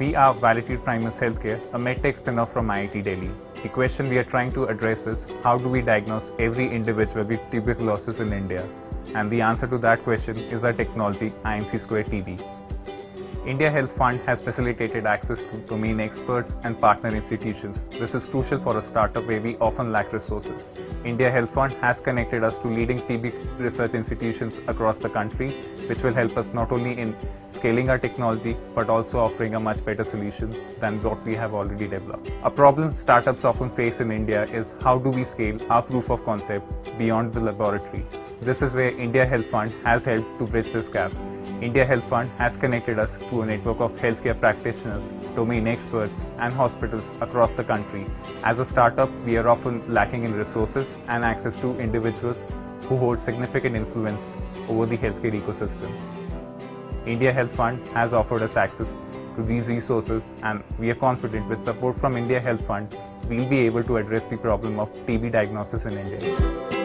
We are Valetude Primus Healthcare, a medtech spin-off from IIT Delhi. The question we are trying to address is how do we diagnose every individual with tuberculosis in India? And the answer to that question is our technology IMC Square TB. India Health Fund has facilitated access to domain experts and partner institutions. This is crucial for a startup where we often lack resources. India Health Fund has connected us to leading TB research institutions across the country, which will help us not only in scaling our technology but also offering a much better solution than what we have already developed. A problem startups often face in India is how do we scale our proof of concept beyond the laboratory. This is where India Health Fund has helped to bridge this gap. India Health Fund has connected us to a network of healthcare practitioners, domain experts, and hospitals across the country. As a startup, we are often lacking in resources and access to individuals who hold significant influence over the healthcare ecosystem. India Health Fund has offered us access to these resources, and we are confident with support from India Health Fund, we'll be able to address the problem of TB diagnosis in India.